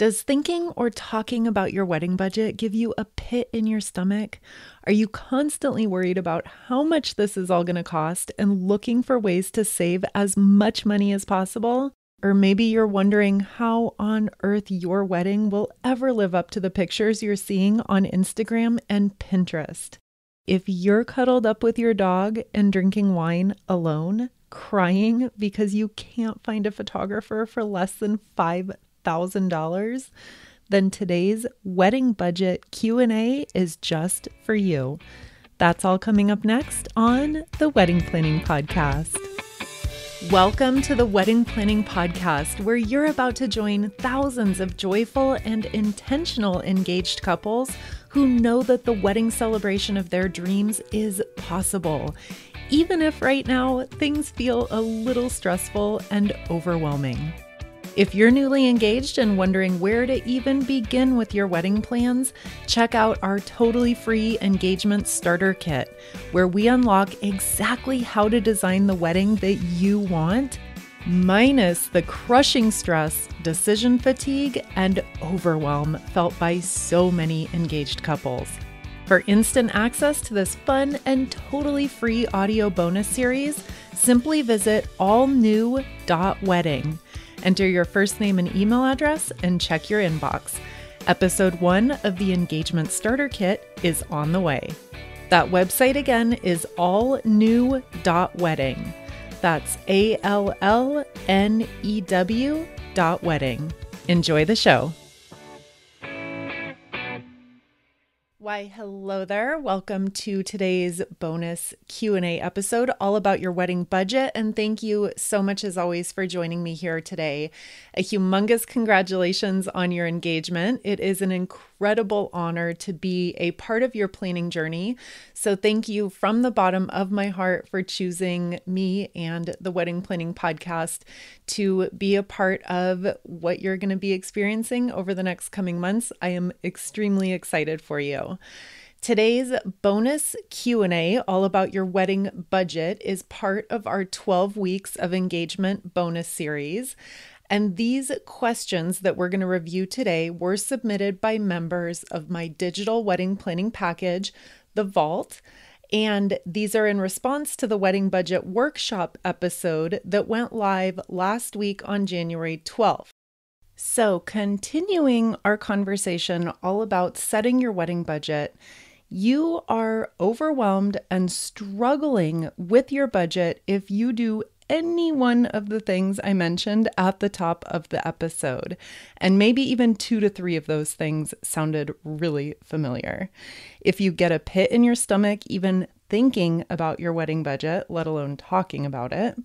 Does thinking or talking about your wedding budget give you a pit in your stomach? Are you constantly worried about how much this is all going to cost and looking for ways to save as much money as possible? Or maybe you're wondering how on earth your wedding will ever live up to the pictures you're seeing on Instagram and Pinterest. If you're cuddled up with your dog and drinking wine alone, crying because you can't find a photographer for less than $5,000, then today's wedding budget Q&A is just for you. That's all coming up next on the Wedding Planning Podcast. Welcome to the Wedding Planning Podcast, where you're about to join thousands of joyful and intentional engaged couples who know that the wedding celebration of their dreams is possible, even if right now things feel a little stressful and overwhelming. If you're newly engaged and wondering where to even begin with your wedding plans, check out our totally free engagement starter kit, where we unlock exactly how to design the wedding that you want minus the crushing stress, decision fatigue, and overwhelm felt by so many engaged couples. For instant access to this fun and totally free audio bonus series, simply visit allnew.wedding. Enter your first name and email address and check your inbox. Episode 1 of the Engagement Starter Kit is on the way. That website again is allnew.wedding. That's A L L N E W dot wedding. Enjoy the show. Why, hello there. Welcome to today's bonus Q&A episode all about your wedding budget and thank you so much as always for joining me here today. A humongous congratulations on your engagement. It is an incredible honor to be a part of your planning journey. So thank you from the bottom of my heart for choosing me and the Wedding Planning podcast to be a part of what you're going to be experiencing over the next coming months. I am extremely excited for you. Today's bonus Q&A all about your wedding budget is part of our 12 weeks of engagement bonus series. And these questions that we're going to review today were submitted by members of my digital wedding planning package, The Vault. And these are in response to the wedding budget workshop episode that went live last week on January 12th. So, continuing our conversation all about setting your wedding budget, you are overwhelmed and struggling with your budget if you do any one of the things I mentioned at the top of the episode. And maybe even two to three of those things sounded really familiar. If you get a pit in your stomach, even thinking about your wedding budget, let alone talking about it,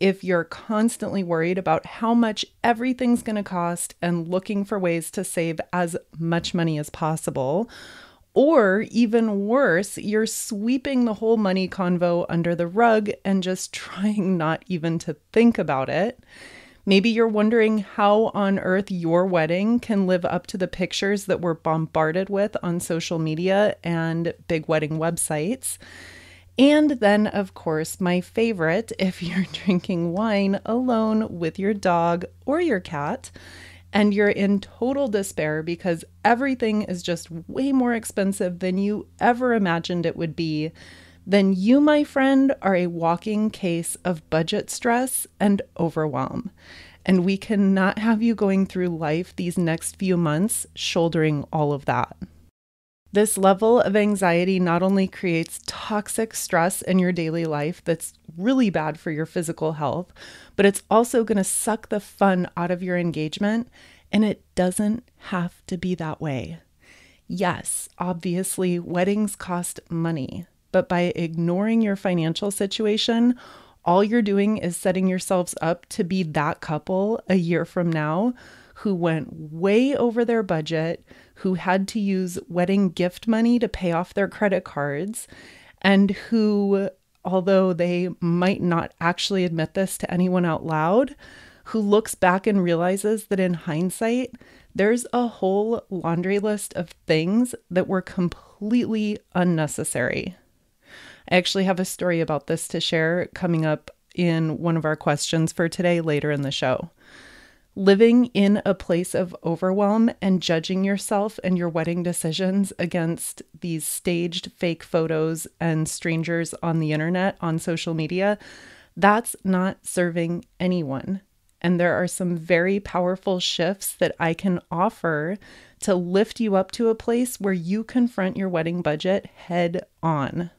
if you're constantly worried about how much everything's going to cost and looking for ways to save as much money as possible. Or even worse, you're sweeping the whole money convo under the rug and just trying not even to think about it. Maybe you're wondering how on earth your wedding can live up to the pictures that we're bombarded with on social media and big wedding websites. And then, of course, my favorite if you're drinking wine alone with your dog or your cat and you're in total despair because everything is just way more expensive than you ever imagined it would be, then you, my friend, are a walking case of budget stress and overwhelm. And we cannot have you going through life these next few months shouldering all of that. This level of anxiety not only creates toxic stress in your daily life that's really bad for your physical health, but it's also going to suck the fun out of your engagement. And it doesn't have to be that way. Yes, obviously, weddings cost money, but by ignoring your financial situation, all you're doing is setting yourselves up to be that couple a year from now who went way over their budget, who had to use wedding gift money to pay off their credit cards, and who, although they might not actually admit this to anyone out loud, who looks back and realizes that in hindsight, there's a whole laundry list of things that were completely unnecessary. I actually have a story about this to share coming up in one of our questions for today later in the show. Living in a place of overwhelm and judging yourself and your wedding decisions against these staged fake photos and strangers on the internet, on social media, that's not serving anyone. And there are some very powerful shifts that I can offer to lift you up to a place where you confront your wedding budget head on.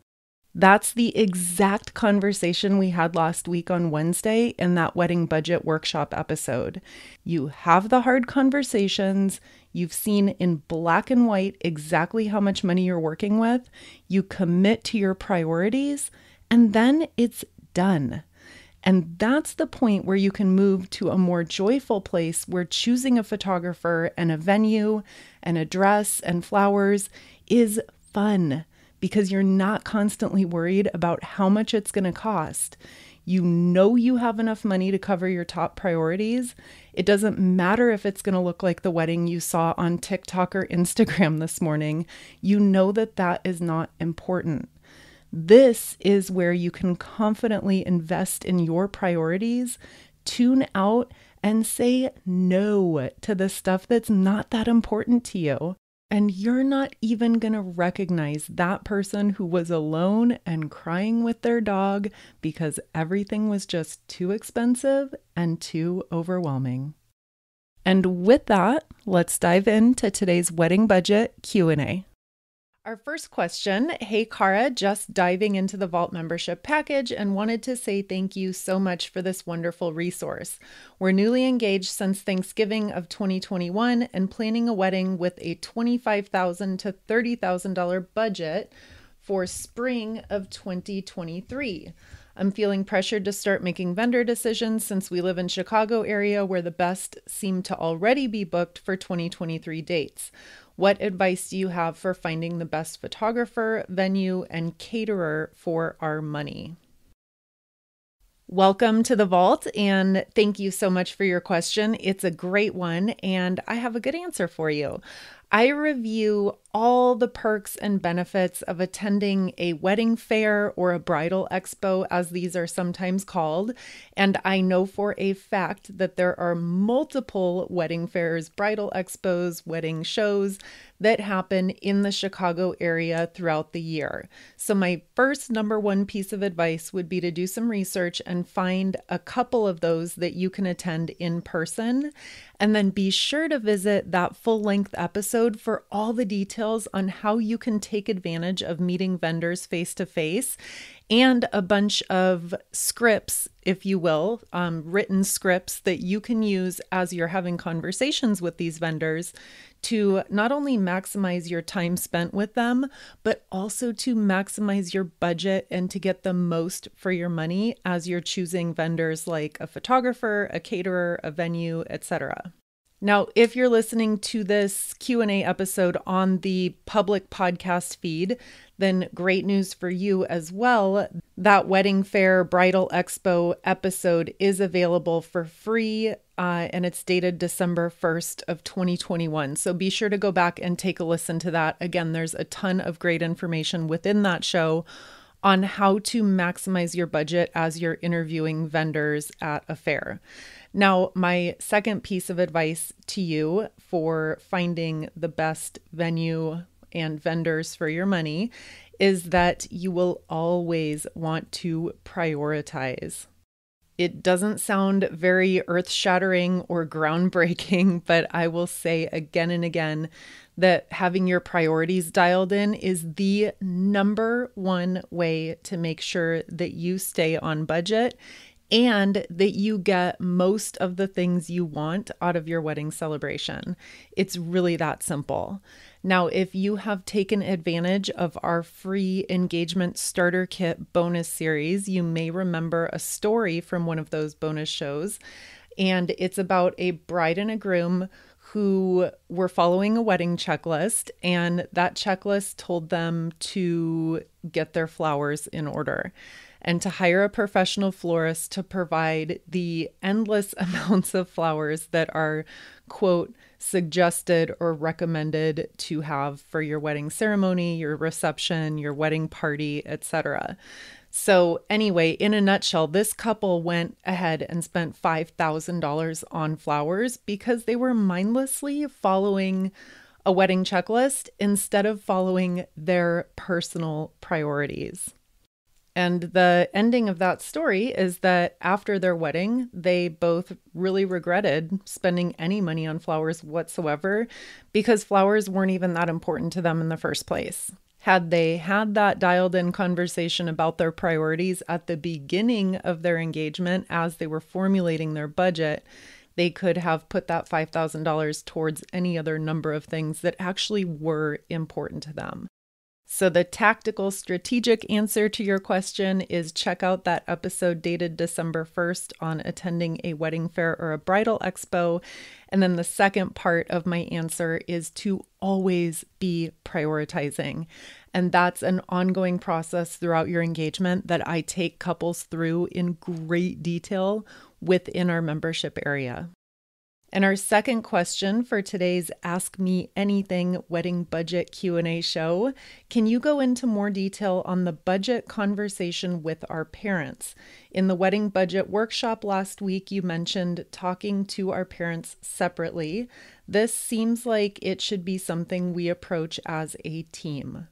That's the exact conversation we had last week on Wednesday in that wedding budget workshop episode. You have the hard conversations, you've seen in black and white exactly how much money you're working with, you commit to your priorities, and then it's done. And that's the point where you can move to a more joyful place where choosing a photographer and a venue and a dress and flowers is fun because you're not constantly worried about how much it's going to cost. You know you have enough money to cover your top priorities. It doesn't matter if it's going to look like the wedding you saw on TikTok or Instagram this morning. You know that that is not important. This is where you can confidently invest in your priorities, tune out, and say no to the stuff that's not that important to you. And you're not even going to recognize that person who was alone and crying with their dog because everything was just too expensive and too overwhelming. And with that, let's dive into today's wedding budget Q&A. Our first question Hey, Cara, just diving into the Vault membership package and wanted to say thank you so much for this wonderful resource. We're newly engaged since Thanksgiving of 2021 and planning a wedding with a 25,000 to $30,000 budget for spring of 2023. I'm feeling pressured to start making vendor decisions since we live in Chicago area where the best seem to already be booked for 2023 dates. What advice do you have for finding the best photographer, venue, and caterer for our money? Welcome to the vault, and thank you so much for your question. It's a great one, and I have a good answer for you. I review all the perks and benefits of attending a wedding fair or a bridal expo, as these are sometimes called. And I know for a fact that there are multiple wedding fairs, bridal expos, wedding shows that happen in the Chicago area throughout the year. So, my first number one piece of advice would be to do some research and find a couple of those that you can attend in person. And then be sure to visit that full length episode for all the details on how you can take advantage of meeting vendors face to face and a bunch of scripts, if you will, um, written scripts that you can use as you're having conversations with these vendors to not only maximize your time spent with them, but also to maximize your budget and to get the most for your money as you're choosing vendors like a photographer, a caterer, a venue, etc. Now, if you're listening to this Q&A episode on the public podcast feed, then great news for you as well. That wedding fair bridal expo episode is available for free uh, and it's dated December 1st of 2021. So be sure to go back and take a listen to that. Again, there's a ton of great information within that show on how to maximize your budget as you're interviewing vendors at a fair. Now, my second piece of advice to you for finding the best venue and vendors for your money is that you will always want to prioritize. It doesn't sound very earth shattering or groundbreaking, but I will say again and again that having your priorities dialed in is the number one way to make sure that you stay on budget and that you get most of the things you want out of your wedding celebration. It's really that simple. Now, if you have taken advantage of our free engagement starter kit bonus series, you may remember a story from one of those bonus shows. And it's about a bride and a groom who were following a wedding checklist, and that checklist told them to get their flowers in order and to hire a professional florist to provide the endless amounts of flowers that are, quote, suggested or recommended to have for your wedding ceremony, your reception, your wedding party, etc. So, anyway, in a nutshell, this couple went ahead and spent $5,000 on flowers because they were mindlessly following a wedding checklist instead of following their personal priorities. And the ending of that story is that after their wedding, they both really regretted spending any money on flowers whatsoever because flowers weren't even that important to them in the first place. Had they had that dialed in conversation about their priorities at the beginning of their engagement as they were formulating their budget, they could have put that $5,000 towards any other number of things that actually were important to them. So, the tactical strategic answer to your question is check out that episode dated December 1st on attending a wedding fair or a bridal expo. And then the second part of my answer is to always be prioritizing. And that's an ongoing process throughout your engagement that I take couples through in great detail within our membership area. And our second question for today's Ask Me Anything wedding budget Q&A show, can you go into more detail on the budget conversation with our parents? In the wedding budget workshop last week, you mentioned talking to our parents separately. This seems like it should be something we approach as a team.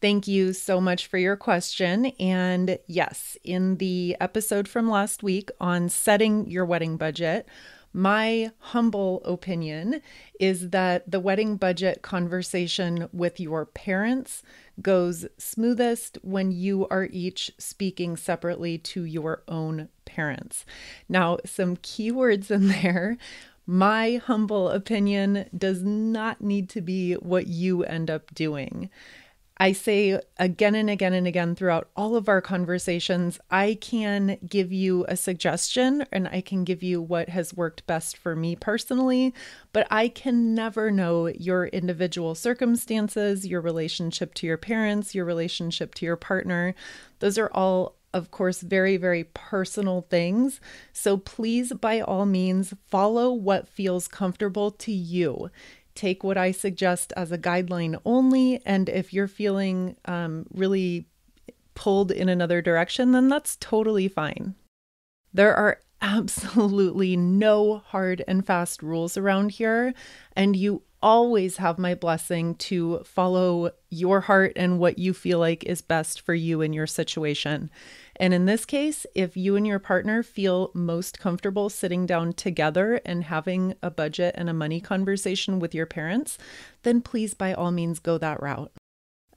Thank you so much for your question. And yes, in the episode from last week on setting your wedding budget, my humble opinion is that the wedding budget conversation with your parents goes smoothest when you are each speaking separately to your own parents. Now, some keywords in there. My humble opinion does not need to be what you end up doing. I say again and again and again throughout all of our conversations, I can give you a suggestion and I can give you what has worked best for me personally, but I can never know your individual circumstances, your relationship to your parents, your relationship to your partner. Those are all of course, very, very personal things. So please, by all means, follow what feels comfortable to you take what I suggest as a guideline only. And if you're feeling um, really pulled in another direction, then that's totally fine. There are absolutely no hard and fast rules around here, and you always have my blessing to follow your heart and what you feel like is best for you in your situation. And in this case, if you and your partner feel most comfortable sitting down together and having a budget and a money conversation with your parents, then please by all means go that route.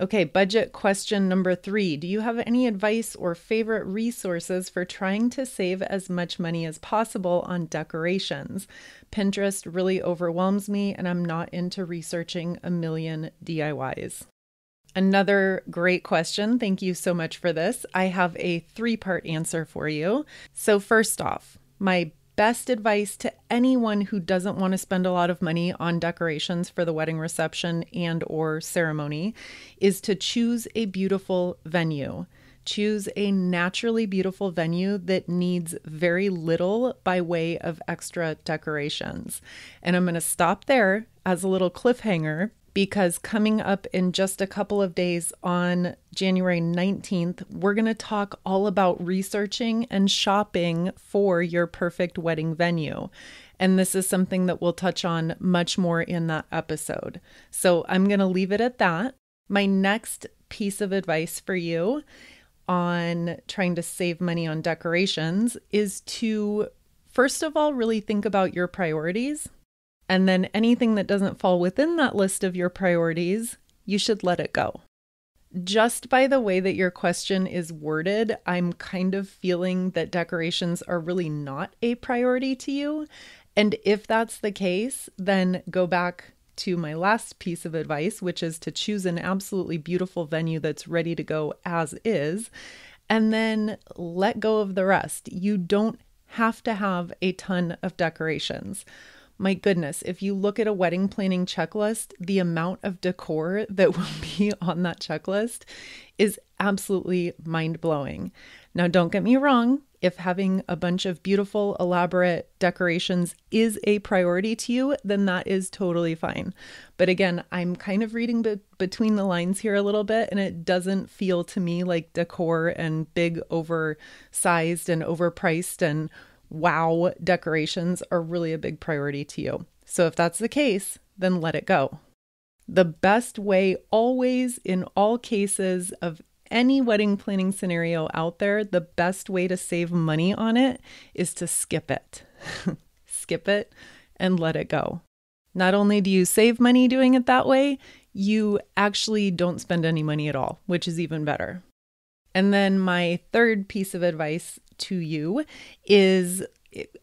Okay, budget question number three. Do you have any advice or favorite resources for trying to save as much money as possible on decorations? Pinterest really overwhelms me, and I'm not into researching a million DIYs. Another great question. Thank you so much for this. I have a three part answer for you. So, first off, my best advice to anyone who doesn't want to spend a lot of money on decorations for the wedding reception and or ceremony is to choose a beautiful venue choose a naturally beautiful venue that needs very little by way of extra decorations. And I'm going to stop there as a little cliffhanger because coming up in just a couple of days on January 19th, we're going to talk all about researching and shopping for your perfect wedding venue. And this is something that we'll touch on much more in that episode. So I'm going to leave it at that. My next piece of advice for you on trying to save money on decorations is to, first of all, really think about your priorities and then anything that doesn't fall within that list of your priorities, you should let it go. Just by the way that your question is worded, I'm kind of feeling that decorations are really not a priority to you. And if that's the case, then go back to my last piece of advice, which is to choose an absolutely beautiful venue that's ready to go as is, and then let go of the rest. You don't have to have a ton of decorations my goodness, if you look at a wedding planning checklist, the amount of decor that will be on that checklist is absolutely mind blowing. Now, don't get me wrong, If having a bunch of beautiful, elaborate decorations is a priority to you, then that is totally fine. But again, I'm kind of reading be- between the lines here a little bit, and it doesn't feel to me like decor and big, oversized and overpriced and wow decorations are really a big priority to you. So if that's the case, then let it go. The best way, always in all cases of any wedding planning scenario out there, the best way to save money on it is to skip it. skip it and let it go. Not only do you save money doing it that way, you actually don't spend any money at all, which is even better. And then my third piece of advice to you is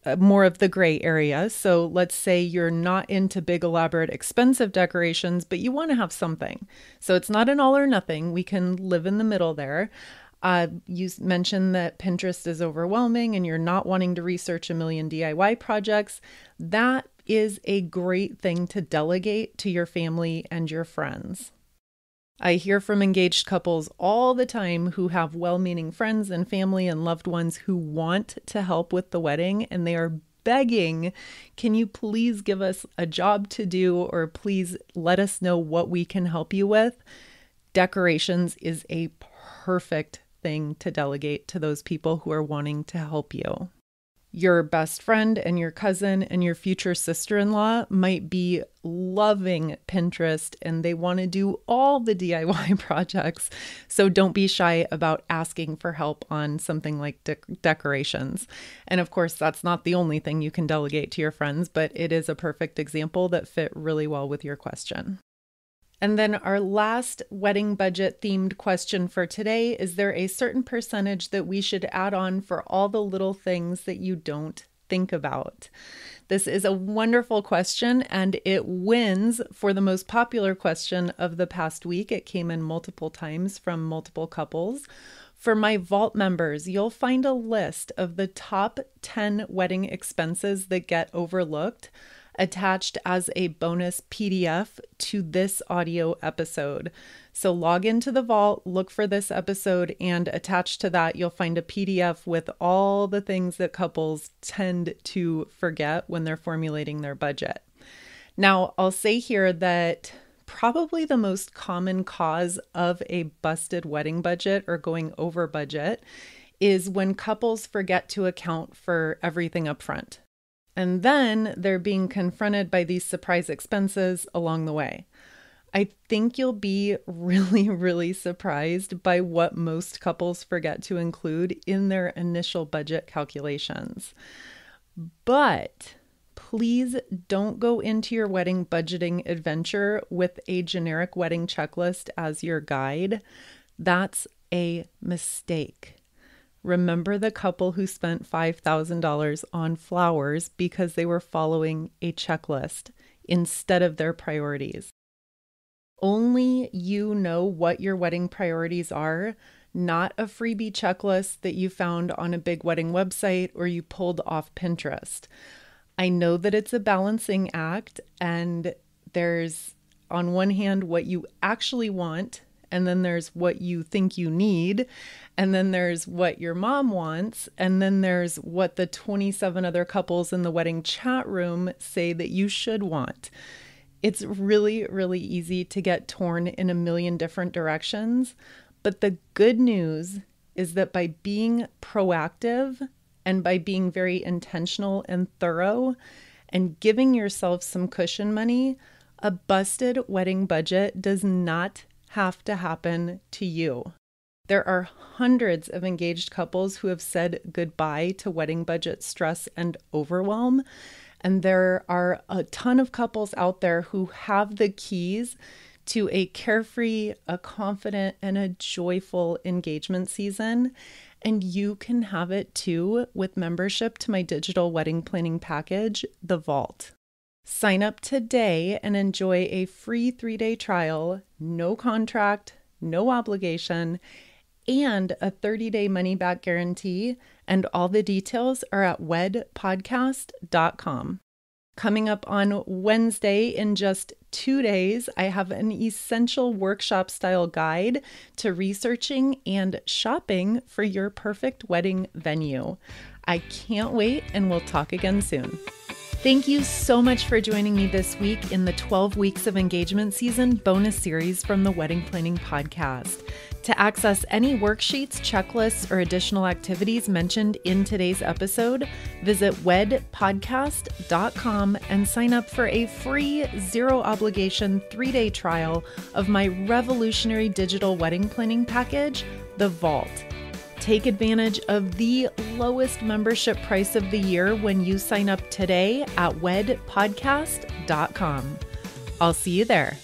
uh, more of the gray area. So let's say you're not into big, elaborate, expensive decorations, but you want to have something. So it's not an all or nothing. We can live in the middle there. Uh, you mentioned that Pinterest is overwhelming and you're not wanting to research a million DIY projects. That is a great thing to delegate to your family and your friends. I hear from engaged couples all the time who have well meaning friends and family and loved ones who want to help with the wedding and they are begging, Can you please give us a job to do or please let us know what we can help you with? Decorations is a perfect thing to delegate to those people who are wanting to help you your best friend and your cousin and your future sister in law might be loving Pinterest and they want to do all the DIY projects. So don't be shy about asking for help on something like de- decorations. And of course, that's not the only thing you can delegate to your friends, but it is a perfect example that fit really well with your question. And then our last wedding budget themed question for today is there a certain percentage that we should add on for all the little things that you don't think about? This is a wonderful question and it wins for the most popular question of the past week. It came in multiple times from multiple couples. For my vault members, you'll find a list of the top 10 wedding expenses that get overlooked attached as a bonus PDF to this audio episode. So log into the vault, look for this episode, and attached to that, you'll find a PDF with all the things that couples tend to forget when they're formulating their budget. Now, I'll say here that probably the most common cause of a busted wedding budget or going over budget is when couples forget to account for everything up front. And then they're being confronted by these surprise expenses along the way. I think you'll be really, really surprised by what most couples forget to include in their initial budget calculations. But please don't go into your wedding budgeting adventure with a generic wedding checklist as your guide. That's a mistake. Remember the couple who spent $5,000 on flowers because they were following a checklist instead of their priorities. Only you know what your wedding priorities are, not a freebie checklist that you found on a big wedding website or you pulled off Pinterest. I know that it's a balancing act, and there's on one hand what you actually want and then there's what you think you need, and then there's what your mom wants, and then there's what the 27 other couples in the wedding chat room say that you should want. It's really, really easy to get torn in a million different directions. But the good news is that by being proactive and by being very intentional and thorough and giving yourself some cushion money, a busted wedding budget does not have to happen to you. There are hundreds of engaged couples who have said goodbye to wedding budget stress and overwhelm. And there are a ton of couples out there who have the keys to a carefree, a confident, and a joyful engagement season. And you can have it too with membership to my digital wedding planning package, The Vault. Sign up today and enjoy a free three day trial, no contract, no obligation, and a 30 day money back guarantee. And all the details are at wedpodcast.com. Coming up on Wednesday in just two days, I have an essential workshop style guide to researching and shopping for your perfect wedding venue. I can't wait, and we'll talk again soon. Thank you so much for joining me this week in the 12 Weeks of Engagement Season bonus series from the Wedding Planning Podcast. To access any worksheets, checklists, or additional activities mentioned in today's episode, visit wedpodcast.com and sign up for a free, zero obligation three day trial of my revolutionary digital wedding planning package, The Vault. Take advantage of the lowest membership price of the year when you sign up today at wedpodcast.com. I'll see you there.